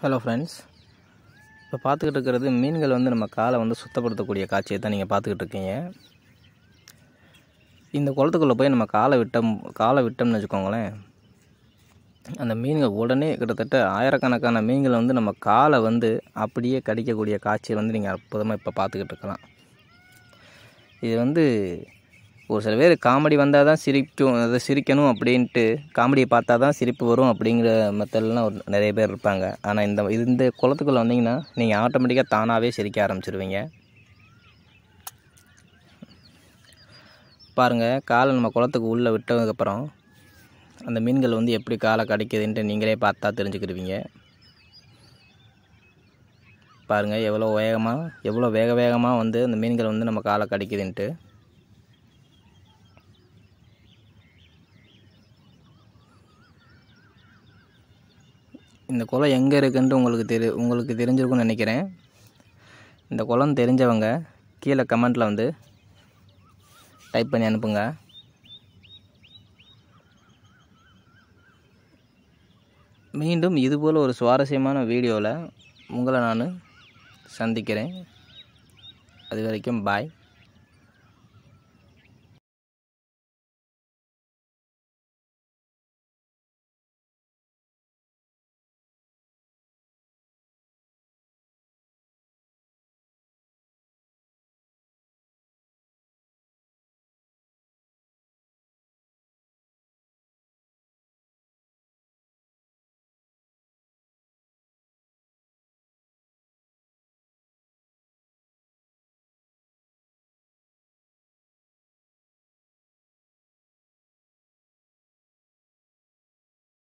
Hello friends இப்போ பார்த்துக்கிட்டு இருக்கிறது மீன்கள் வந்து நம்ம காலை வந்து சுத்தப்படுத்தக்கூடிய காட்சியை தான் நீங்கள் பார்த்துக்கிட்டு இருக்கீங்க. இந்த குளத்துக்குள்ளே போய் நம்ம காலை விட்டோம் காலை விட்டோம்னு வச்சுக்கோங்களேன். அந்த மீன்கள் உடனே கிட்டத்தட்ட ஆயிரக்கணக்கான மீன்கள் வந்து நம்ம காலை வந்து அப்படியே கடிக்கக்கூடிய காட்சியை வந்து நீங்கள் அற்புதமாக இப்போ பார்த்துக்கிட்டு இருக்கலாம். இது வந்து ஒரு சில பேர் காமெடி வந்தால் தான் சிரிக்கும் அதை சிரிக்கணும் அப்படின்ட்டு காமெடியை பார்த்தா தான் சிரிப்பு வரும் அப்படிங்கிற மெத்தட்லாம் ஒரு நிறைய பேர் இருப்பாங்க. ஆனால் இந்த இந்த குளத்துக்குள்ளே வந்தீங்கன்னா நீங்கள் ஆட்டோமேட்டிக்காக தானாகவே சிரிக்க ஆரம்பிச்சிருவீங்க. பாருங்கள் காலை நம்ம குளத்துக்கு உள்ளே விட்டதுக்கப்புறம் அந்த மீன்கள் வந்து எப்படி காலை கடிக்குதுன்ட்டு நீங்களே பார்த்தா தெரிஞ்சுக்கிடுவீங்க பாருங்கள் எவ்வளோ வேகமாக எவ்வளோ வேக வேகமாக வந்து அந்த மீன்கள் வந்து நம்ம காலை கடிக்குதுன்ட்டு. இந்த குளம் எங்கே இருக்குன்ட்டு உங்களுக்கு தெரி உங்களுக்கு தெரிஞ்சிருக்கும்னு நினைக்கிறேன். இந்த குளம் தெரிஞ்சவங்க கீழே கமெண்ட்டில் வந்து டைப் பண்ணி அனுப்புங்க. மீண்டும் இதுபோல் ஒரு சுவாரஸ்யமான வீடியோவில் உங்களை நான் சந்திக்கிறேன். அது வரைக்கும் பாய்